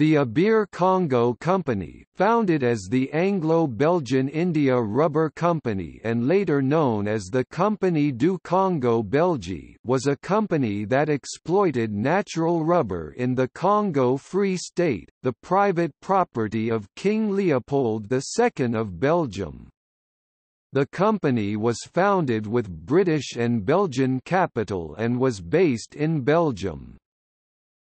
The Abir Congo Company, founded as the Anglo-Belgian India Rubber Company and later known as the Compagnie du Congo Belge was a company that exploited natural rubber in the Congo Free State, the private property of King Leopold II of Belgium. The company was founded with British and Belgian capital and was based in Belgium.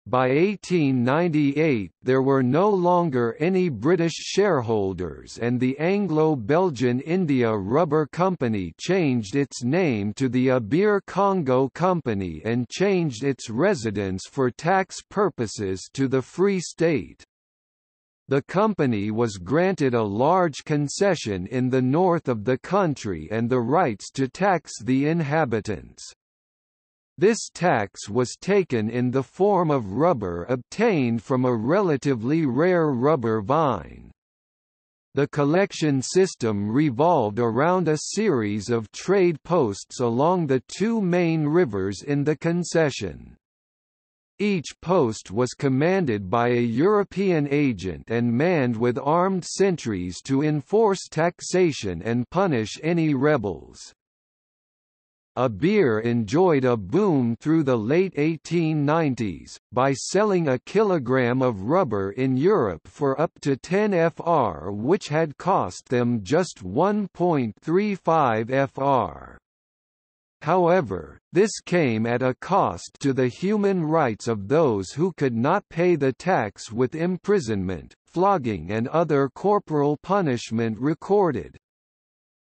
By 1898 there were no longer any British shareholders and the Anglo-Belgian India Rubber Company changed its name to the Abir Congo Company and changed its residence for tax purposes to the Free State. The company was granted a large concession in the north of the country and the rights to tax the inhabitants. This tax was taken in the form of rubber obtained from a relatively rare rubber vine. The collection system revolved around a series of trade posts along the two main rivers in the concession. Each post was commanded by a European agent and manned with armed sentries to enforce taxation and punish any rebels. Abir enjoyed a boom through the late 1890s, by selling a kilogram of rubber in Europe for up to 10 FR which had cost them just 1.35 FR. However, this came at a cost to the human rights of those who could not pay the tax with imprisonment, flogging and other corporal punishment recorded.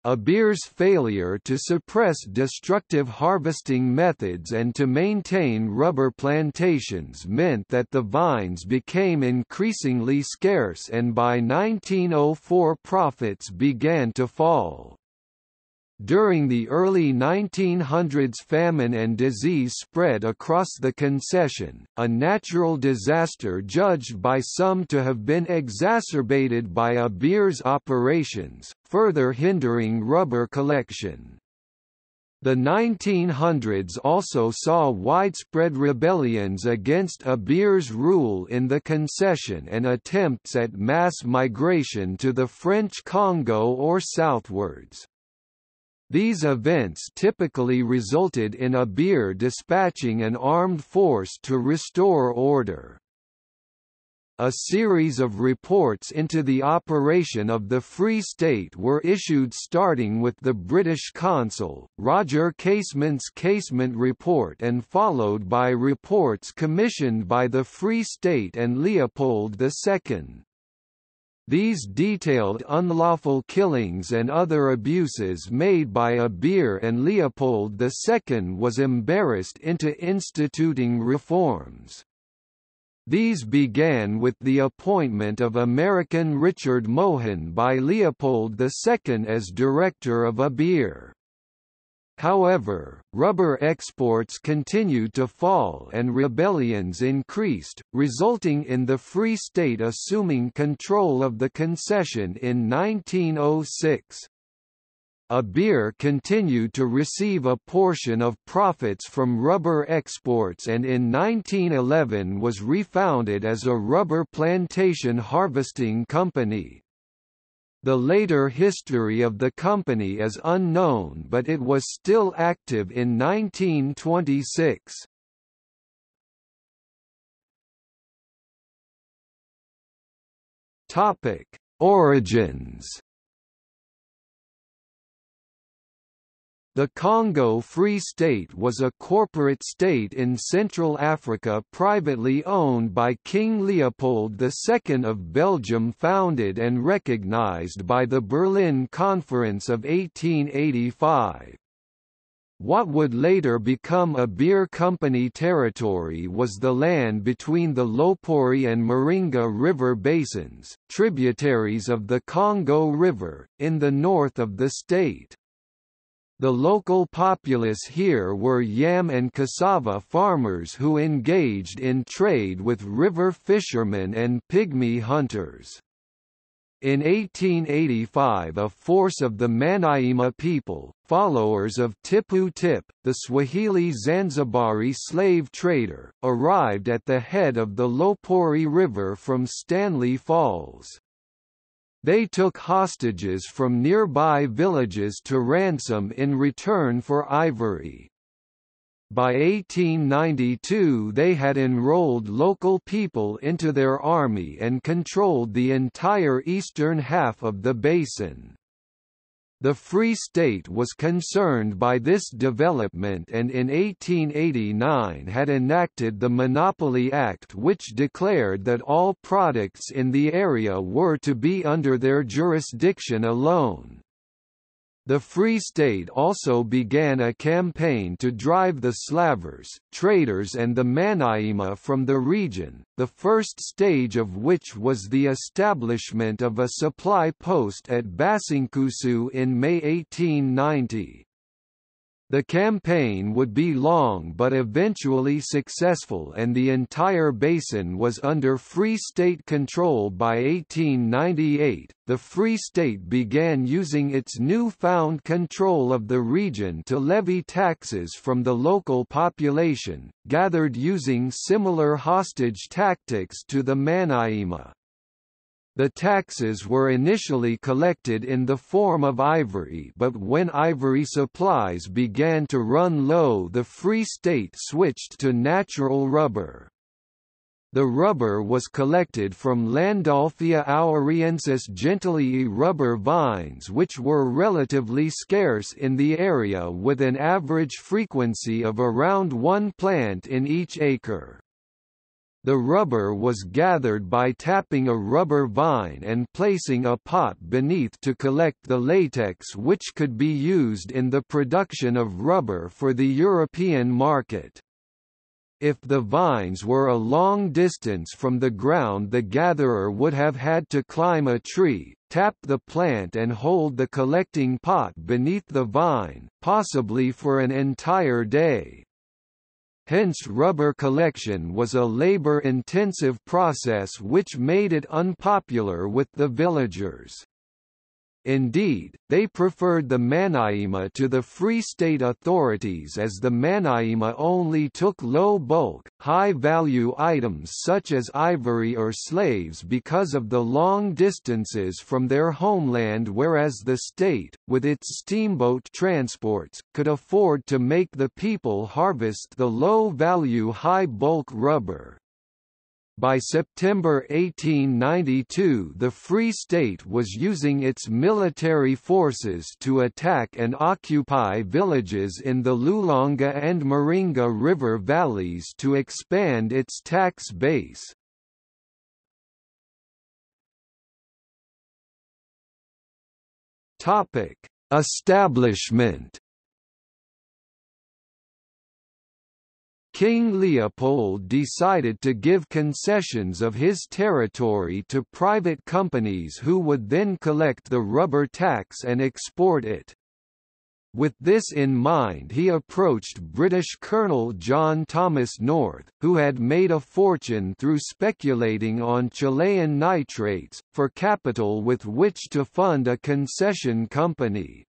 Abir's failure to suppress destructive harvesting methods and to maintain rubber plantations meant that the vines became increasingly scarce and by 1904 profits began to fall. During the early 1900s famine and disease spread across the concession, a natural disaster judged by some to have been exacerbated by Abir's operations, further hindering rubber collection. The 1900s also saw widespread rebellions against Abir's rule in the concession and attempts at mass migration to the French Congo or southwards. These events typically resulted in Abir dispatching an armed force to restore order. A series of reports into the operation of the Free State were issued starting with the British consul, Roger Casement's Casement Report and followed by reports commissioned by the Free State and Leopold II. These detailed unlawful killings and other abuses made by Abir and Leopold II was embarrassed into instituting reforms. These began with the appointment of American Richard Mohun by Leopold II as director of Abir. However, rubber exports continued to fall and rebellions increased, resulting in the Free State assuming control of the concession in 1906. Abir continued to receive a portion of profits from rubber exports and in 1911 was refounded as a rubber plantation harvesting company. The later history of the company is unknown but it was still active in 1926. Origins The Congo Free State was a corporate state in Central Africa privately owned by King Leopold II of Belgium founded and recognized by the Berlin Conference of 1885. What would later become Abir Company territory was the land between the Lopori and Maringa river basins, tributaries of the Congo River, in the north of the state. The local populace here were yam and cassava farmers who engaged in trade with river fishermen and pygmy hunters. In 1885 a force of the Maniema people, followers of Tipu Tip, the Swahili Zanzibari slave trader, arrived at the head of the Lopori River from Stanley Falls. They took hostages from nearby villages to ransom in return for ivory. By 1892 they had enrolled local people into their army and controlled the entire eastern half of the basin. The Free State was concerned by this development and in 1889 had enacted the Monopoly Act which declared that all products in the area were to be under their jurisdiction alone. The Free State also began a campaign to drive the Slavers, traders and the Maniema from the region, the first stage of which was the establishment of a supply post at Basankusu in May 1890. The campaign would be long but eventually successful and the entire basin was under Free State control by 1898. The Free State began using its new-found control of the region to levy taxes from the local population, gathered using similar hostage tactics to the Maniema. The taxes were initially collected in the form of ivory but when ivory supplies began to run low the Free State switched to natural rubber. The rubber was collected from Landolphia owariensis gentilii rubber vines which were relatively scarce in the area with an average frequency of around one plant in each acre. The rubber was gathered by tapping a rubber vine and placing a pot beneath to collect the latex which could be used in the production of rubber for the European market. If the vines were a long distance from the ground the gatherer would have had to climb a tree, tap the plant and hold the collecting pot beneath the vine, possibly for an entire day. Hence rubber collection was a labor-intensive process which made it unpopular with the villagers. Indeed, they preferred the Maniema to the Free State authorities as the Maniema only took low-bulk, high-value items such as ivory or slaves because of the long distances from their homeland whereas the state, with its steamboat transports, could afford to make the people harvest the low-value high-bulk rubber. By September 1892 the Free State was using its military forces to attack and occupy villages in the Lulonga and Maringa river valleys to expand its tax base. Establishment King Leopold decided to give concessions of his territory to private companies who would then collect the rubber tax and export it. With this in mind he approached British Colonel John Thomas North, who had made a fortune through speculating on Chilean nitrates, for capital with which to fund a concession company.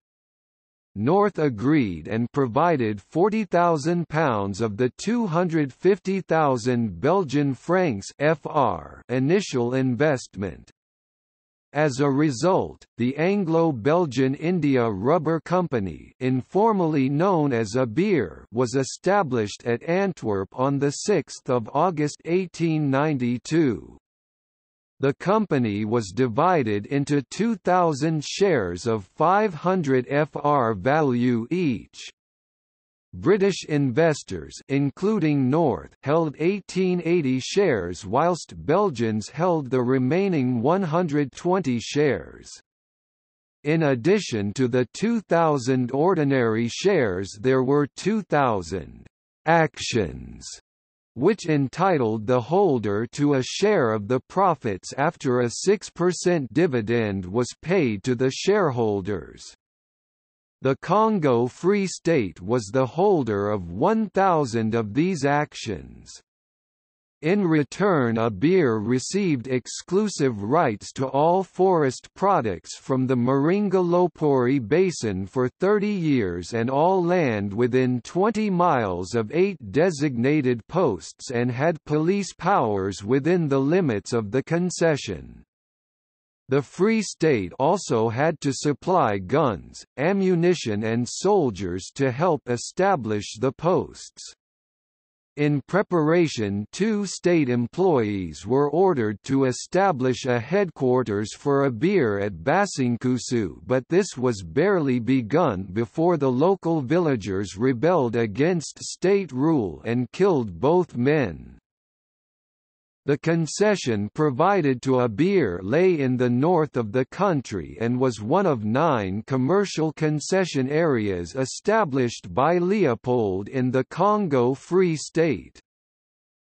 North agreed and provided £40,000 of the 250,000 Belgian francs FR initial investment. As a result, the Anglo-Belgian India Rubber Company informally known as ABIR was established at Antwerp on 6 August 1892. The company was divided into 2,000 shares of 500 FR value each. British investors including North held 1880 shares whilst Belgians held the remaining 120 shares. In addition to the 2,000 ordinary shares there were 2,000 actions which entitled the holder to a share of the profits after a 6% dividend was paid to the shareholders. The Congo Free State was the holder of 1,000 of these actions. In return Abir received exclusive rights to all forest products from the Maringa-Lopori Basin for 30 years and all land within 20 miles of eight designated posts and had police powers within the limits of the concession. The Free State also had to supply guns, ammunition and soldiers to help establish the posts. In preparation two state employees were ordered to establish a headquarters for Abir at Basankusu but this was barely begun before the local villagers rebelled against state rule and killed both men. The concession provided to Abir lay in the north of the country and was one of nine commercial concession areas established by Leopold in the Congo Free State.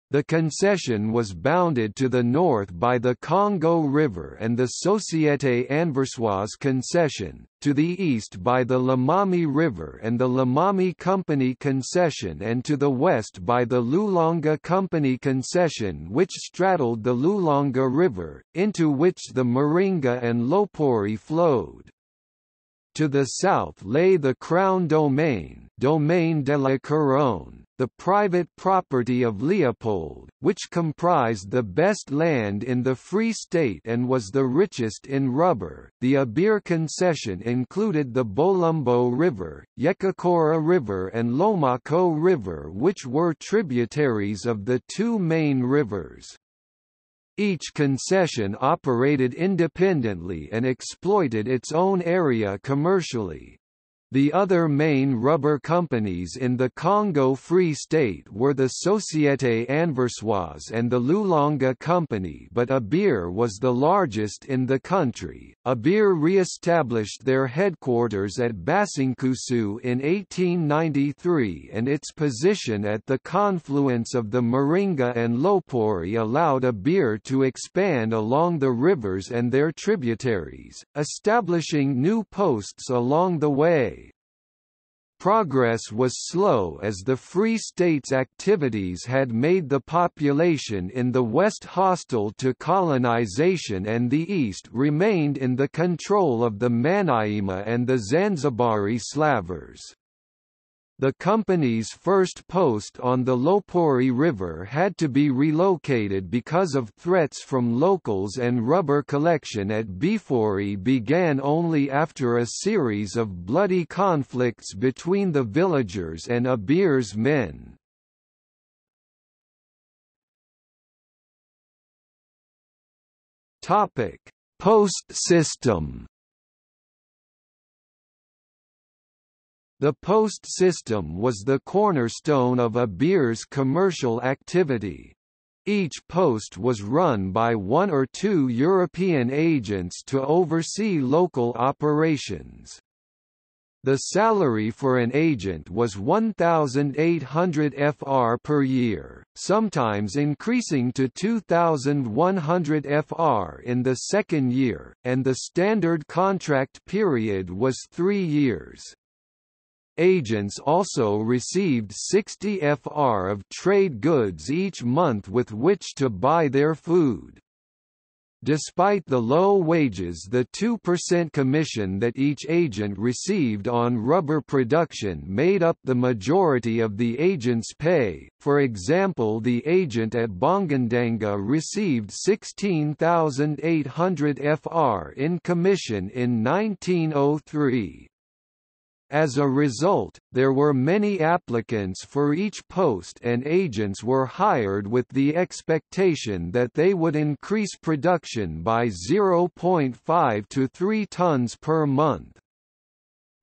The concession was bounded to the north by the Congo River and the Société Anversoise concession, to the east by the Lomami River and the Lomami Company concession and to the west by the Lulonga Company concession which straddled the Lulonga River, into which the Maringa and Lopori flowed. To the south lay the Crown Domain, Domaine de la Couronne, the private property of Leopold, which comprised the best land in the Free State and was the richest in rubber. The Abir concession included the Bolumbo River, Yekokora River, and Lomako River, which were tributaries of the two main rivers. Each concession operated independently and exploited its own area commercially. The other main rubber companies in the Congo Free State were the Société Anversoise and the Lulonga Company but Abir was the largest in the country. Abir re-established their headquarters at Basankusu in 1893 and its position at the confluence of the Maringa and Lopori allowed Abir to expand along the rivers and their tributaries, establishing new posts along the way. Progress was slow as the Free State's activities had made the population in the west hostile to colonization and the east remained in the control of the Maniema and the Zanzibari Slavers. The company's first post on the Lopori River had to be relocated because of threats from locals and rubber collection at Bifori began only after a series of bloody conflicts between the villagers and Abir's men. Post system The post system was the cornerstone of Abir's commercial activity. Each post was run by one or two European agents to oversee local operations. The salary for an agent was 1,800 FR per year, sometimes increasing to 2,100 FR in the second year, and the standard contract period was three years. Agents also received 60 FR of trade goods each month with which to buy their food. Despite the low wages the 2% commission that each agent received on rubber production made up the majority of the agent's pay, for example the agent at Bongandanga received 16,800 FR in commission in 1903. As a result, there were many applicants for each post and agents were hired with the expectation that they would increase production by 0.5 to 3 tons per month.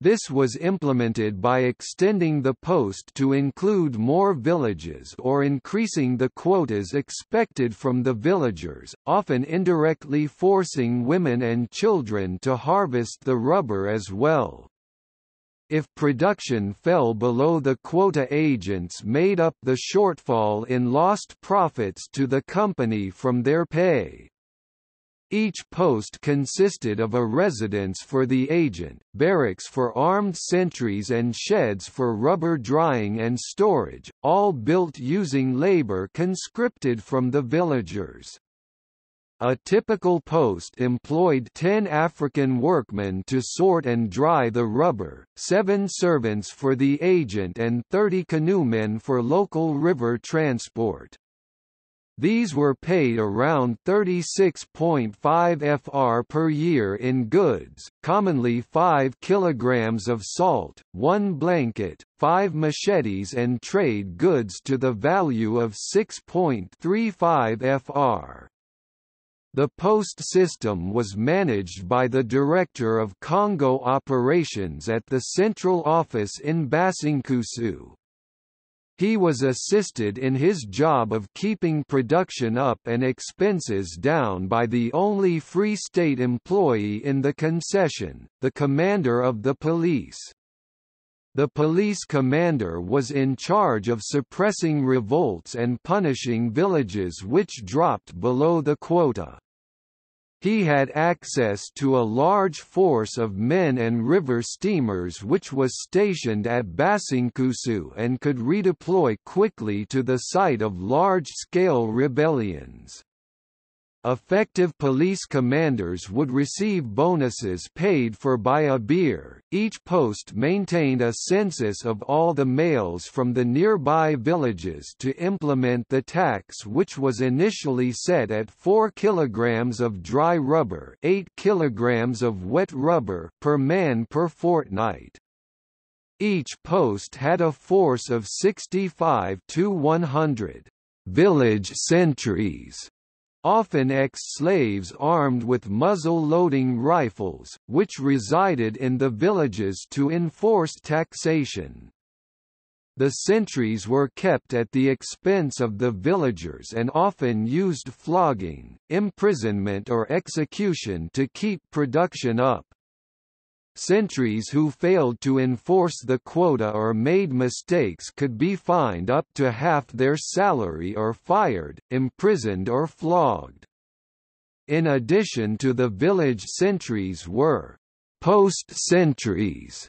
This was implemented by extending the post to include more villages or increasing the quotas expected from the villagers, often indirectly forcing women and children to harvest the rubber as well. If production fell below the quota agents made up the shortfall in lost profits to the company from their pay. Each post consisted of a residence for the agent, barracks for armed sentries and sheds for rubber drying and storage, all built using labor conscripted from the villagers. A typical post employed 10 African workmen to sort and dry the rubber, 7 servants for the agent and 30 canoemen for local river transport. These were paid around 36.5 FR per year in goods, commonly 5 kilograms of salt, 1 blanket, 5 machetes and trade goods to the value of 6.35 FR. The post system was managed by the Director of Congo Operations at the central office in Basankusu. He was assisted in his job of keeping production up and expenses down by the only Free State employee in the concession, the commander of the police. The police commander was in charge of suppressing revolts and punishing villages which dropped below the quota. He had access to a large force of men and river steamers which was stationed at Basankusu and could redeploy quickly to the site of large-scale rebellions. Effective police commanders would receive bonuses paid for by Abir. Each post maintained a census of all the males from the nearby villages to implement the tax which was initially set at 4 kilograms of dry rubber, 8 kilograms of wet rubber per man per fortnight. Each post had a force of 65 to 100 village sentries often ex-slaves armed with muzzle-loading rifles, which resided in the villages to enforce taxation. The sentries were kept at the expense of the villagers and often used flogging, imprisonment or execution to keep production up. Sentries who failed to enforce the quota or made mistakes could be fined up to half their salary or fired, imprisoned or flogged. In addition to the village sentries were post sentries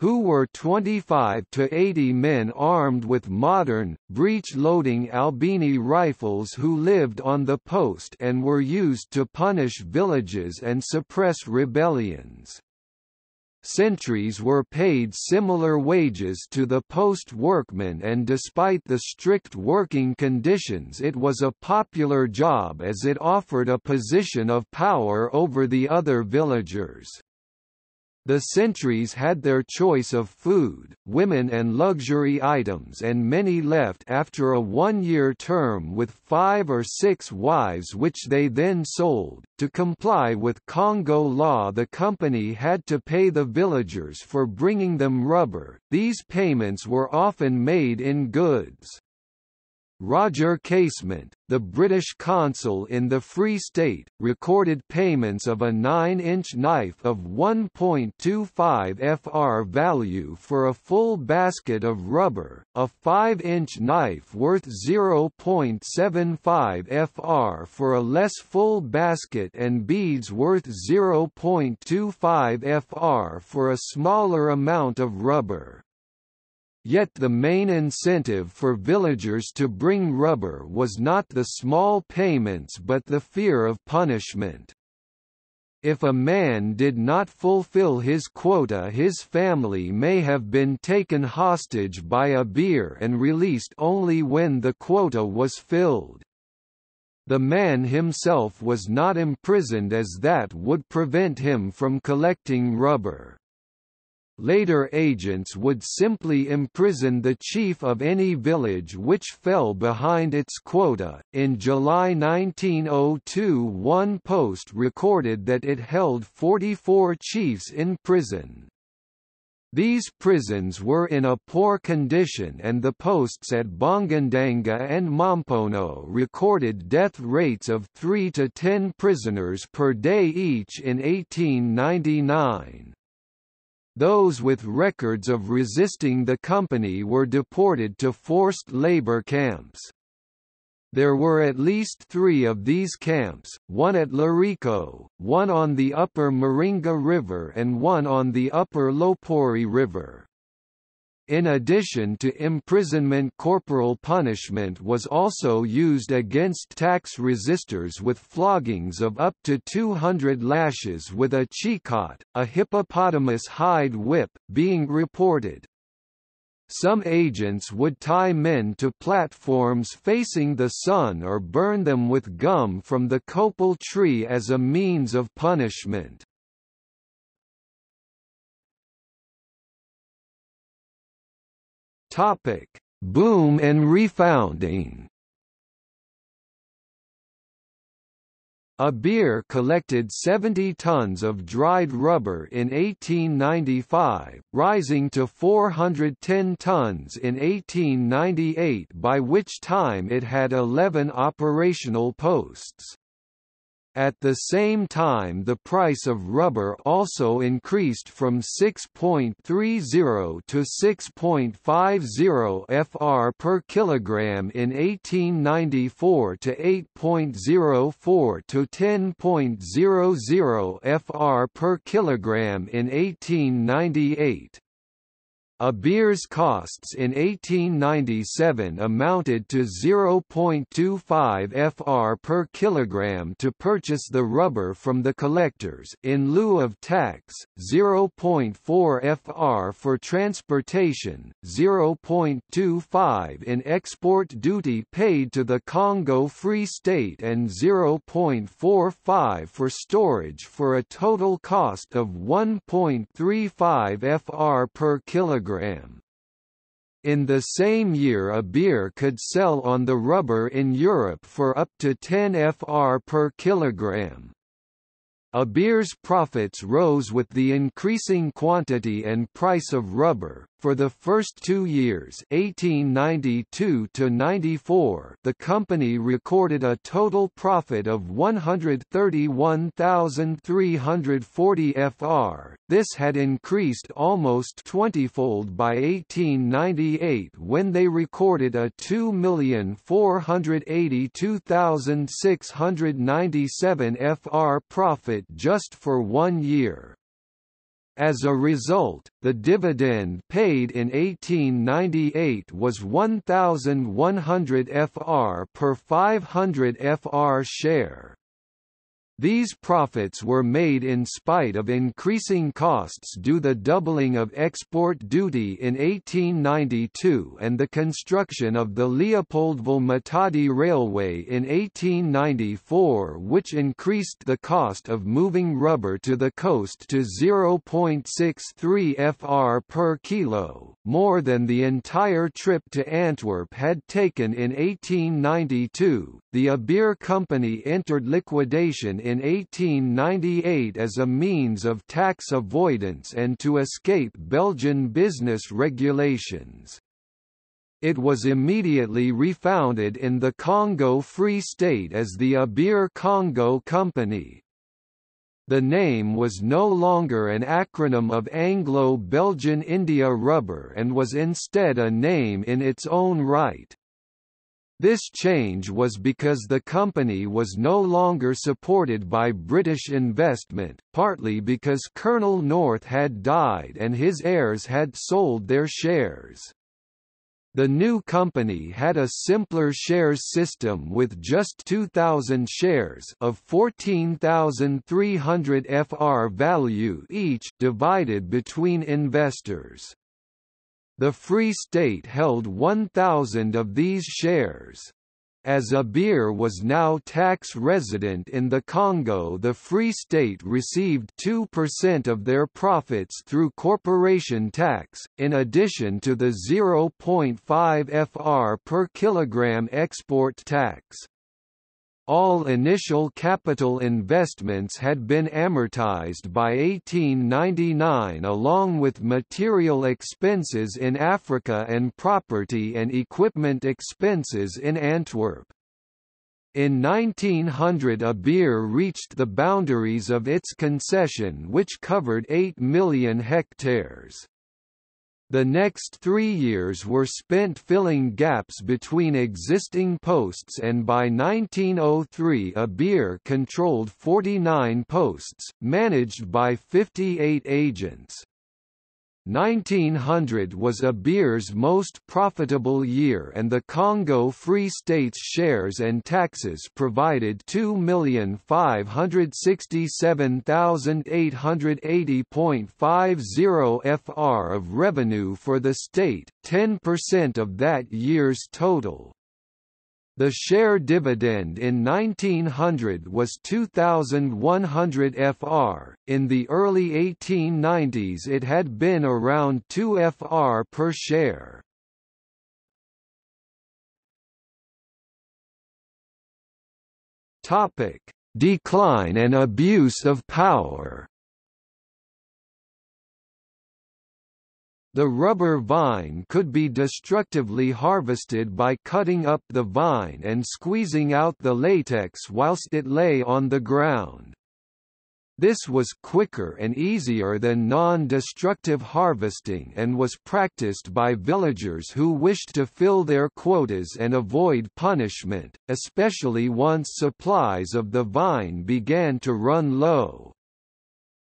who were 25 to 80 men armed with modern, breech-loading Albini rifles who lived on the post and were used to punish villages and suppress rebellions. Sentries were paid similar wages to the post workmen and despite the strict working conditions it was a popular job as it offered a position of power over the other villagers. The sentries had their choice of food, women and luxury items and many left after a one-year term with five or six wives which they then sold. To comply with Congo law the company had to pay the villagers for bringing them rubber, these payments were often made in goods. Roger Casement, the British consul in the Free State, recorded payments of a 9-inch knife of 1.25 fr value for a full basket of rubber, a 5-inch knife worth 0.75 fr for a less full basket and beads worth 0.25 fr for a smaller amount of rubber. Yet the main incentive for villagers to bring rubber was not the small payments but the fear of punishment. If a man did not fulfill his quota his family may have been taken hostage by Abir and released only when the quota was filled. The man himself was not imprisoned as that would prevent him from collecting rubber. Later agents would simply imprison the chief of any village which fell behind its quota. In July 1902, one post recorded that it held 44 chiefs in prison. These prisons were in a poor condition and the posts at Bongandanga and Mompono recorded death rates of 3 to 10 prisoners per day each in 1899. Those with records of resisting the company were deported to forced labor camps. There were at least three of these camps, one at Larico, one on the upper Maringa River and one on the upper Lopori River. In addition to imprisonment corporal punishment was also used against tax resistors with floggings of up to 200 lashes with a chicot, a hippopotamus hide whip, being reported. Some agents would tie men to platforms facing the sun or burn them with gum from the copal tree as a means of punishment. Topic: Boom and refounding. A Abir collected 70 tons of dried rubber in 1895, rising to 410 tons in 1898 by which time it had 11 operational posts. At the same time the price of rubber also increased from 6.30 to 6.50 FR per kilogram in 1894 to 8.04 to 10.00 FR per kilogram in 1898. Abir's costs in 1897 amounted to 0.25 fr per kilogram to purchase the rubber from the collectors. In lieu of tax, 0.4 fr for transportation, 0.25 in export duty paid to the Congo Free State and 0.45 for storage for a total cost of 1.35 fr per kilogram In the same year Abir could sell on the rubber in Europe for up to 10 fr per kilogram. Abir's profits rose with the increasing quantity and price of rubber. For the first two years 1892 to 94, the company recorded a total profit of 131,340 fr. This had increased almost twentyfold by 1898 when they recorded a 2,482,697 fr profit just for one year. As a result, the dividend paid in 1898 was 1,100 FR per 500 FR share. These profits were made in spite of increasing costs due to the doubling of export duty in 1892 and the construction of the Leopoldville-Matadi Railway in 1894 which increased the cost of moving rubber to the coast to 0.63 fr per kilo, more than the entire trip to Antwerp had taken in 1892. The Abir Company entered liquidation in 1898 as a means of tax avoidance and to escape Belgian business regulations. It was immediately refounded in the Congo Free State as the Abir Congo Company. The name was no longer an acronym of Anglo-Belgian India Rubber and was instead a name in its own right. This change was because the company was no longer supported by British investment, partly because Colonel North had died and his heirs had sold their shares. The new company had a simpler shares system with just 2,000 shares of 14,300 FR value each divided between investors. The Free State held 1,000 of these shares. As Abir was now tax resident in the Congo the Free State received 2% of their profits through corporation tax, in addition to the 0.5 FR per kilogram export tax. All initial capital investments had been amortized by 1899 along with material expenses in Africa and property and equipment expenses in Antwerp. In 1900 Abir reached the boundaries of its concession which covered 8 million hectares. The next three years were spent filling gaps between existing posts and by 1903 Abir controlled 49 posts, managed by 58 agents. 1900 was Abir's most profitable year and the Congo Free State's shares and taxes provided 2,567,880.50 FR of revenue for the state, 10% of that year's total. The share dividend in 1900 was 2,100 FR, in the early 1890s it had been around 2 FR per share. Decline and abuse of power The rubber vine could be destructively harvested by cutting up the vine and squeezing out the latex whilst it lay on the ground. This was quicker and easier than non-destructive harvesting and was practiced by villagers who wished to fill their quotas and avoid punishment, especially once supplies of the vine began to run low.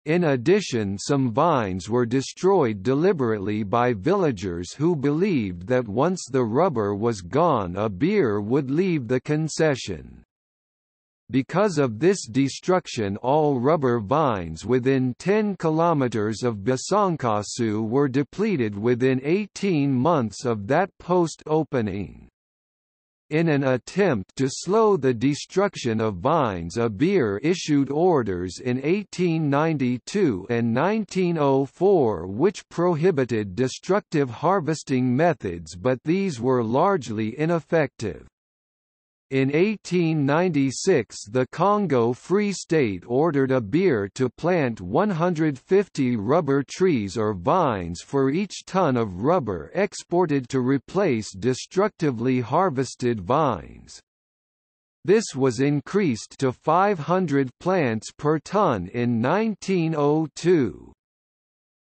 In addition some vines were destroyed deliberately by villagers who believed that once the rubber was gone Abir would leave the concession. Because of this destruction all rubber vines within 10 kilometers of Basankusu were depleted within 18 months of that post opening. In an attempt to slow the destruction of vines Abir issued orders in 1892 and 1904 which prohibited destructive harvesting methods but these were largely ineffective. In 1896 the Congo Free State ordered Abir to plant 150 rubber trees or vines for each ton of rubber exported to replace destructively harvested vines. This was increased to 500 plants per ton in 1902.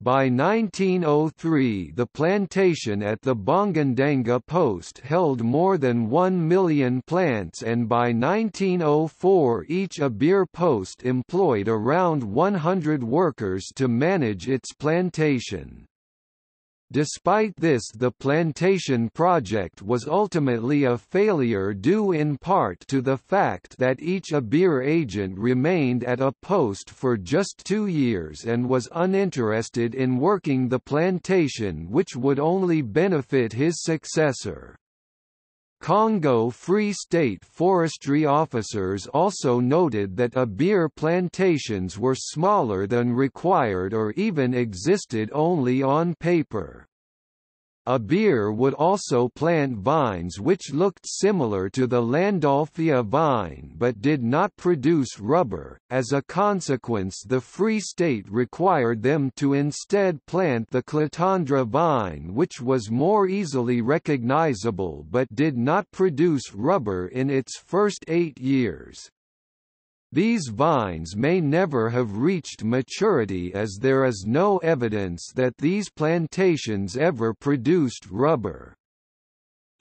By 1903 the plantation at the Bongandanga post held more than 1 million plants and by 1904 each Abir post employed around 100 workers to manage its plantation. Despite this the plantation project was ultimately a failure due in part to the fact that each Abir agent remained at a post for just two years and was uninterested in working the plantation which would only benefit his successor. Congo Free State forestry officers also noted that Abir plantations were smaller than required or even existed only on paper. Abir would also plant vines which looked similar to the Landolphia vine but did not produce rubber, as a consequence the Free State required them to instead plant the Clitandra vine which was more easily recognizable but did not produce rubber in its first eight years. These vines may never have reached maturity as there is no evidence that these plantations ever produced rubber.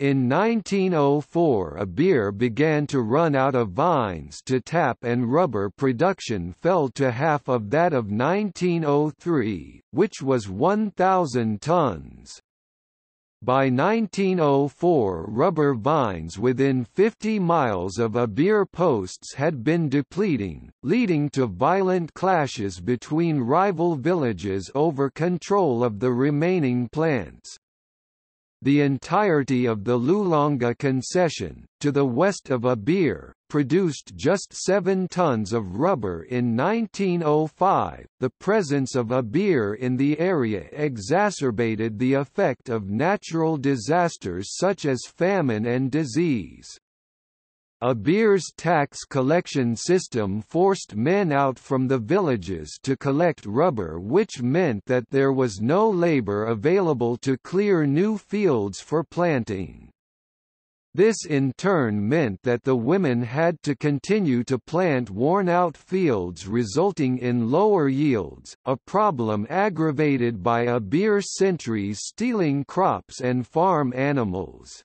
In 1904 Abir began to run out of vines to tap and rubber production fell to half of that of 1903, which was 1,000 tons. By 1904 rubber vines within 50 miles of Abir posts had been depleting, leading to violent clashes between rival villages over control of the remaining plants. The entirety of the Lulonga concession, to the west of Abir, produced just 7 tons of rubber in 1905. The presence of Abir in the area exacerbated the effect of natural disasters such as famine and disease. Abir's tax collection system forced men out from the villages to collect rubber which meant that there was no labor available to clear new fields for planting. This in turn meant that the women had to continue to plant worn-out fields resulting in lower yields, a problem aggravated by Abir sentries stealing crops and farm animals.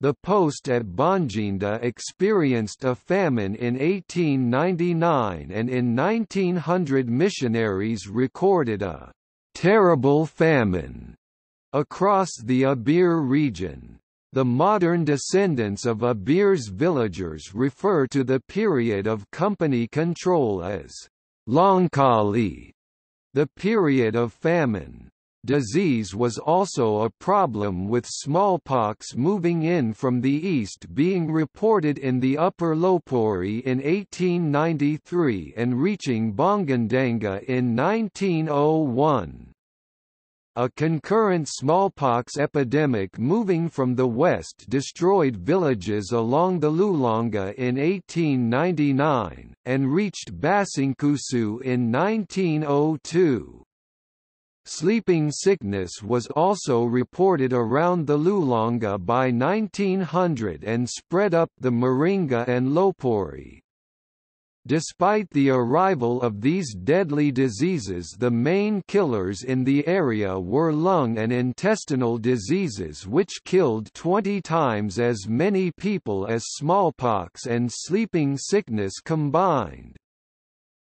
The post at Banginda experienced a famine in 1899 and in 1900 missionaries recorded a «terrible famine» across the Abir region. The modern descendants of Abir's villagers refer to the period of company control as Longkali, the period of famine. Disease was also a problem with smallpox moving in from the east being reported in the Upper Lopori in 1893 and reaching Bongandanga in 1901. A concurrent smallpox epidemic moving from the west destroyed villages along the Lulonga in 1899, and reached Basankusu in 1902. Sleeping sickness was also reported around the Lulonga by 1900 and spread up the Maringa and Lopori. Despite the arrival of these deadly diseases the main killers in the area were lung and intestinal diseases which killed 20 times as many people as smallpox and sleeping sickness combined.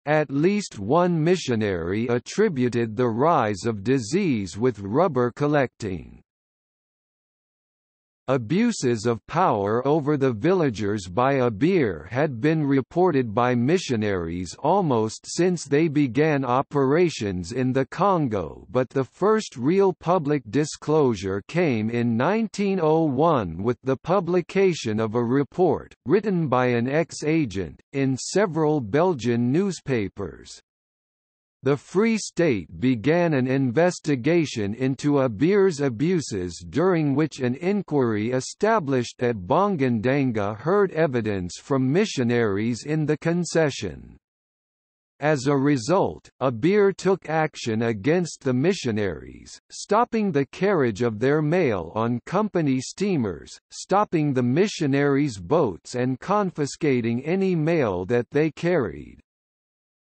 At least one missionary attributed the rise of disease with rubber collecting. Abuses of power over the villagers by Abir had been reported by missionaries almost since they began operations in the Congo but the first real public disclosure came in 1901 with the publication of a report, written by an ex-agent, in several Belgian newspapers. The Free State began an investigation into Abir's abuses during which an inquiry established at Bongandanga heard evidence from missionaries in the concession. As a result, Abir took action against the missionaries, stopping the carriage of their mail on company steamers, stopping the missionaries' boats and confiscating any mail that they carried.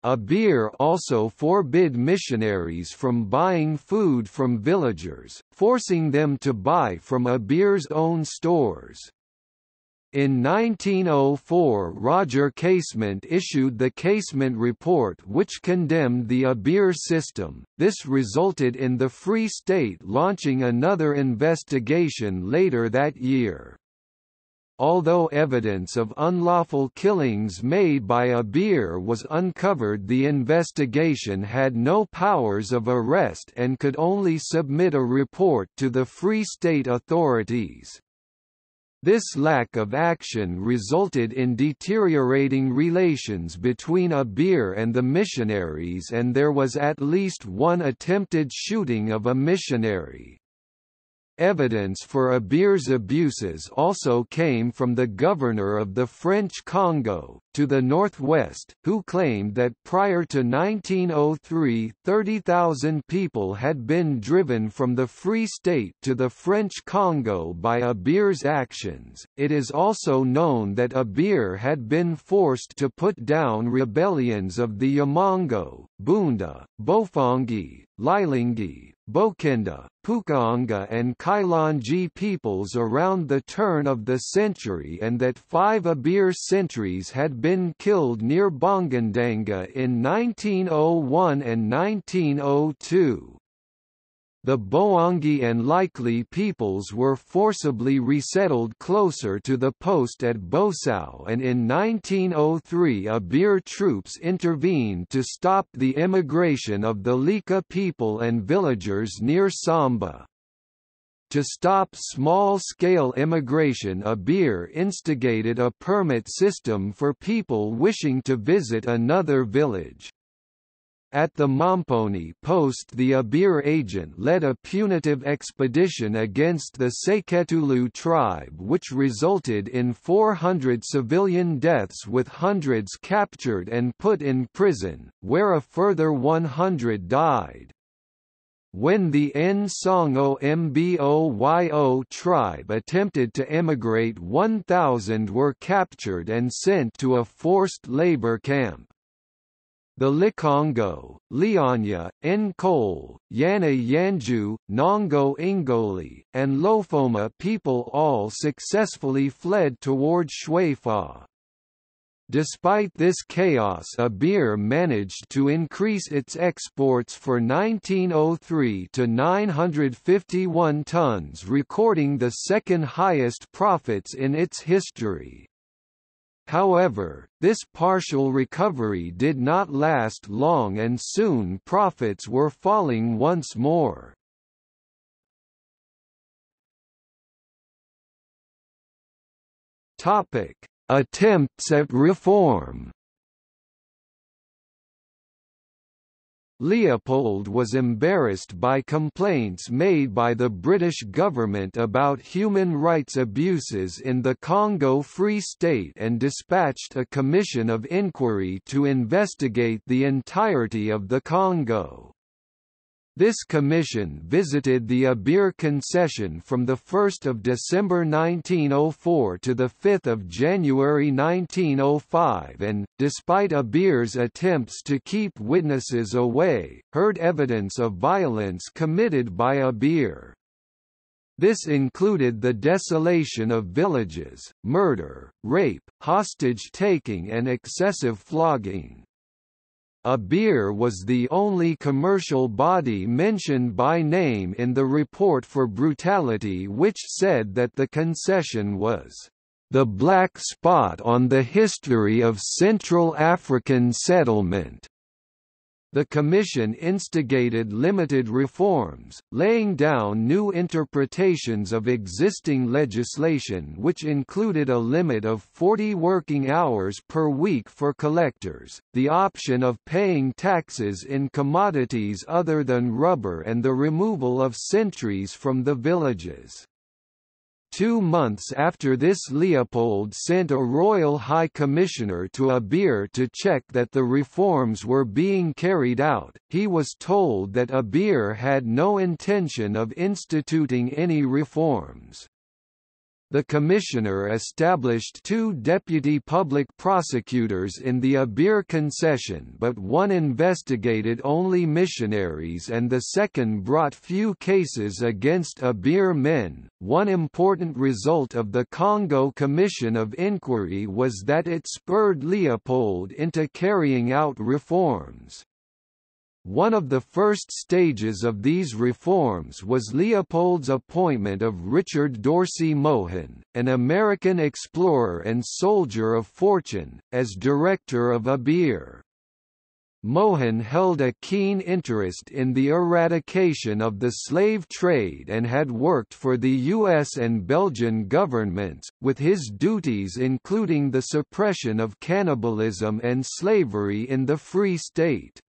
Abir also forbid missionaries from buying food from villagers, forcing them to buy from Abir's own stores. In 1904 Roger Casement issued the Casement Report which condemned the Abir system, this resulted in the Free State launching another investigation later that year. Although evidence of unlawful killings made by Abir was uncovered the investigation had no powers of arrest and could only submit a report to the Free State authorities. This lack of action resulted in deteriorating relations between Abir and the missionaries and there was at least one attempted shooting of a missionary. Evidence for Abir's abuses also came from the governor of the French Congo, to the northwest, who claimed that prior to 1903 30,000 people had been driven from the Free State to the French Congo by Abir's actions. It is also known that Abir had been forced to put down rebellions of the Yamongo, Bunda, Bofongi, Lilingi, Bokenda, Pukaonga and Kailonji peoples around the turn of the century and that five Abir sentries had been killed near Bongandanga in 1901 and 1902 the Boangi and Likely peoples were forcibly resettled closer to the post at Bosau and in 1903 Abir troops intervened to stop the immigration of the Lika people and villagers near Samba. To stop small-scale immigration Abir instigated a permit system for people wishing to visit another village. At the Mompono post the Abir agent led a punitive expedition against the Seketulu tribe which resulted in 400 civilian deaths with hundreds captured and put in prison, where a further 100 died. when the Nsongo Mboyo tribe attempted to emigrate 1,000 were captured and sent to a forced labor camp. The Likongo, Lianya, Nkole, Yana Yanju, Nongo Ingoli, and Lofoma people all successfully fled toward Shwefa. Despite this chaos Abir managed to increase its exports for 1903 to 951 tons recording the second highest profits in its history. However, this partial recovery did not last long and soon profits were falling once more. Topic: Attempts at reform Leopold was embarrassed by complaints made by the British government about human rights abuses in the Congo Free State and dispatched a commission of inquiry to investigate the entirety of the Congo. This commission visited the Abir concession from 1 December 1904 to 5 January 1905 and, despite Abir's attempts to keep witnesses away, heard evidence of violence committed by Abir. This included the desolation of villages, murder, rape, hostage-taking and excessive flogging. Abir was the only commercial body mentioned by name in the report for brutality which said that the concession was the black spot on the history of Central African settlement. The Commission instigated limited reforms, laying down new interpretations of existing legislation which included a limit of 40 working hours per week for collectors, the option of paying taxes in commodities other than rubber and the removal of sentries from the villages. Two months after this Leopold sent a royal high commissioner to Abir to check that the reforms were being carried out. He was told that Abir had no intention of instituting any reforms. The commissioner established two deputy public prosecutors in the Abir concession but one investigated only missionaries and the second brought few cases against Abir men. One important result of the Congo Commission of Inquiry was that it spurred Leopold into carrying out reforms. One of the first stages of these reforms was Leopold's appointment of Richard Dorsey Mohun, an American explorer and soldier of fortune, as director of Abir. Mohun held a keen interest in the eradication of the slave trade and had worked for the U.S. and Belgian governments, with his duties including the suppression of cannibalism and slavery in the Free State.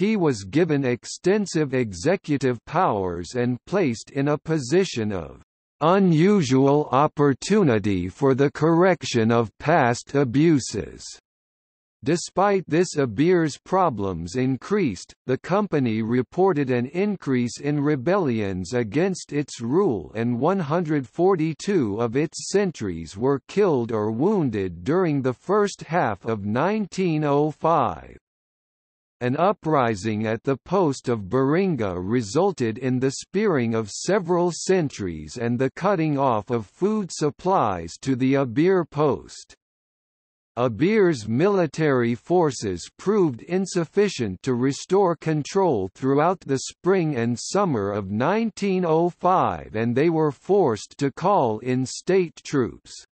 He was given extensive executive powers and placed in a position of unusual opportunity for the correction of past abuses. Despite this Abir's problems increased, the company reported an increase in rebellions against its rule and 142 of its sentries were killed or wounded during the first half of 1905. An uprising at the post of Baringa resulted in the spearing of several sentries and the cutting off of food supplies to the Abir post. Abir's military forces proved insufficient to restore control throughout the spring and summer of 1905 and they were forced to call in state troops.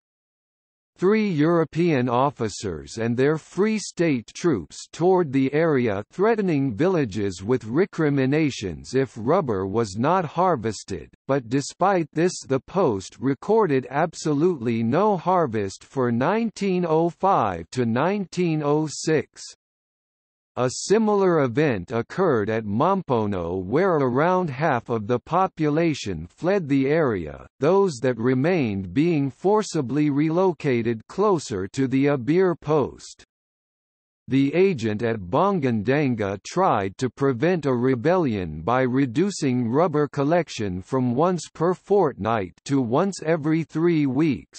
Three European officers and their Free State troops toured the area threatening villages with recriminations if rubber was not harvested, but despite this the post recorded absolutely no harvest for 1905 to 1906. A similar event occurred at Mompono where around half of the population fled the area, those that remained being forcibly relocated closer to the Abir post. the agent at Bongandanga tried to prevent a rebellion by reducing rubber collection from once per fortnight to once every three weeks.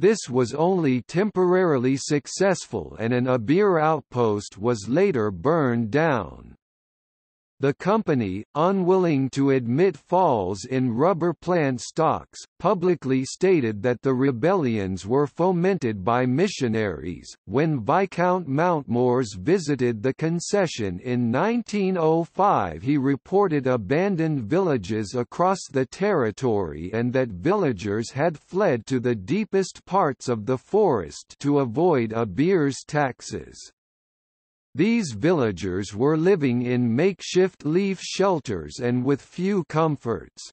This was only temporarily successful and an Abir outpost was later burned down. The company, unwilling to admit falls in rubber plant stocks, publicly stated that the rebellions were fomented by missionaries. When Viscount Mountmorres visited the concession in 1905, he reported abandoned villages across the territory and that villagers had fled to the deepest parts of the forest to avoid Abir's taxes. These villagers were living in makeshift leaf shelters and with few comforts.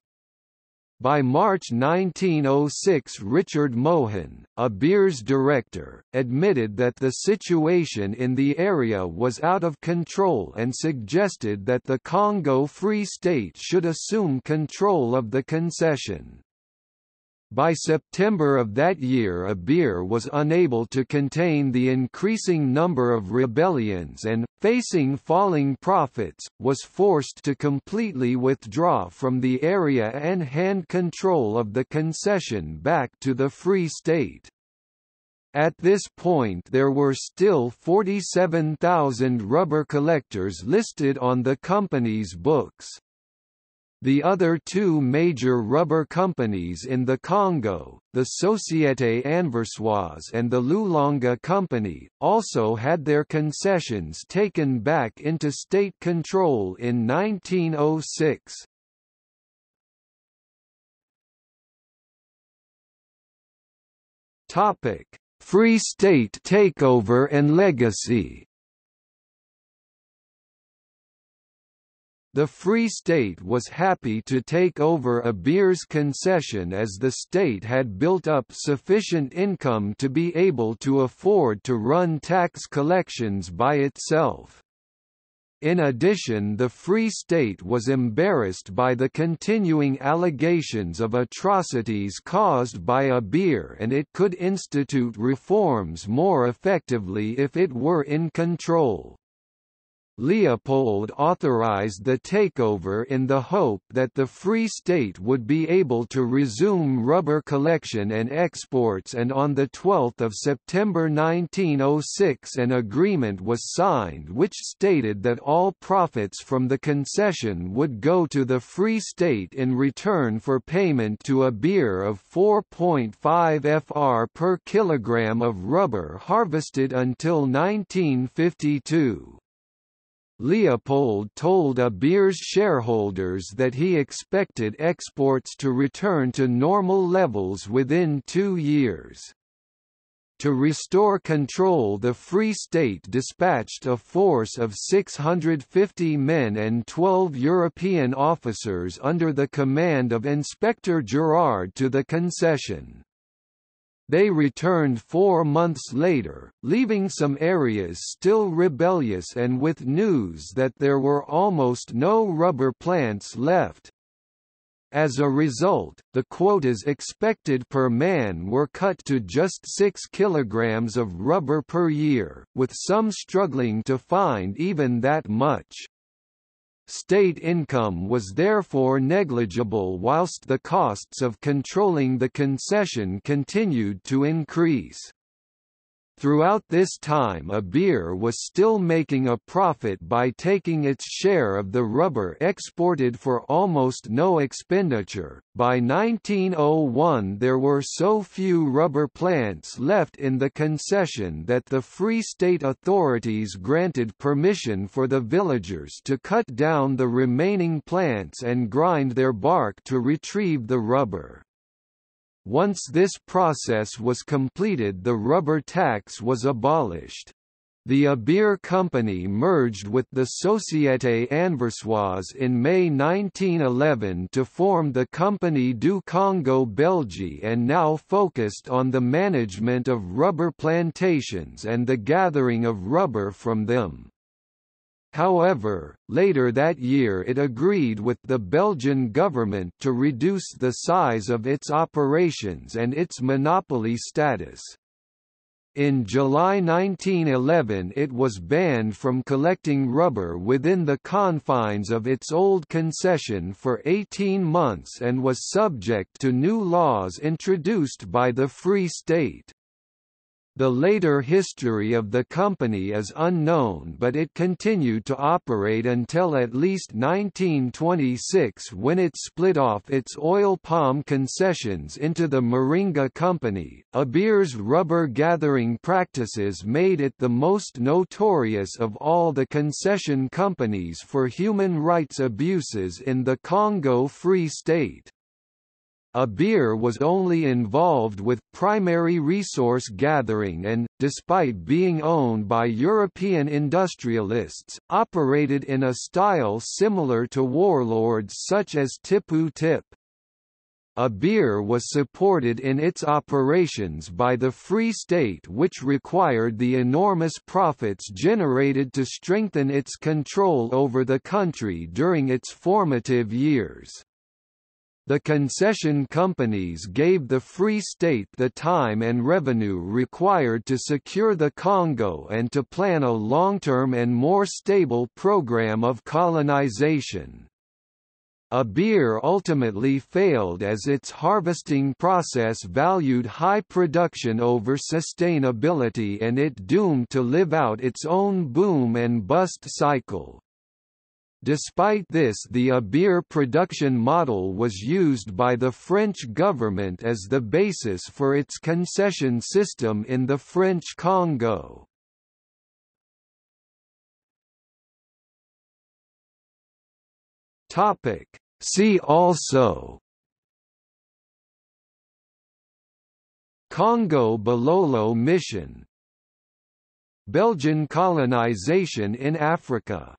By March 1906 Richard Mohun, a Beers director, admitted that the situation in the area was out of control and suggested that the Congo Free State should assume control of the concession. By September of that year Abir was unable to contain the increasing number of rebellions and, facing falling profits, was forced to completely withdraw from the area and hand control of the concession back to the Free State. At this point there were still 47,000 rubber collectors listed on the company's books. The other two major rubber companies in the Congo, the Société Anversoise and the Lulonga Company, also had their concessions taken back into state control in 1906. Free State takeover and legacy The Free State was happy to take over Abir's concession as the state had built up sufficient income to be able to afford to run tax collections by itself. In addition the Free State was embarrassed by the continuing allegations of atrocities caused by Abir and it could institute reforms more effectively if it were in control. Leopold authorized the takeover in the hope that the Free State would be able to resume rubber collection and exports and on 12 September 1906 an agreement was signed which stated that all profits from the concession would go to the Free State in return for payment to Abir of 4.5 fr per kilogram of rubber harvested until 1952. Leopold told Abir's shareholders that he expected exports to return to normal levels within two years. To restore control the Free State dispatched a force of 650 men and 12 European officers under the command of Inspector Gerard to the concession. They returned four months later, leaving some areas still rebellious and with news that there were almost no rubber plants left. As a result, the quotas expected per man were cut to just 6 kilograms of rubber per year, with some struggling to find even that much. State income was therefore negligible whilst the costs of controlling the concession continued to increase. Throughout this time Abir was still making a profit by taking its share of the rubber exported for almost no expenditure. By 1901 there were so few rubber plants left in the concession that the Free State authorities granted permission for the villagers to cut down the remaining plants and grind their bark to retrieve the rubber. Once this process was completed the rubber tax was abolished. The Abir Company merged with the Société Anversoise in May 1911 to form the Compagnie du Congo Belge and now focused on the management of rubber plantations and the gathering of rubber from them. However, later that year it agreed with the Belgian government to reduce the size of its operations and its monopoly status. In July 1911 it was banned from collecting rubber within the confines of its old concession for 18 months and was subject to new laws introduced by the Free State. The later history of the company is unknown but it continued to operate until at least 1926 when it split off its oil palm concessions into the Maringa Company. Abir's rubber gathering practices made it the most notorious of all the concession companies for human rights abuses in the Congo Free State. Abir was only involved with primary resource gathering and, despite being owned by European industrialists, operated in a style similar to warlords such as Tipu Tip. Abir was supported in its operations by the Free State which required the enormous profits generated to strengthen its control over the country during its formative years. The concession companies gave the Free State the time and revenue required to secure the Congo and to plan a long-term and more stable program of colonization. Abir ultimately failed as its harvesting process valued high production over sustainability and it doomed to live out its own boom and bust cycle. Despite this the Abir production model was used by the French government as the basis for its concession system in the French Congo. See also. Congo Bololo Mission. Belgian colonization in Africa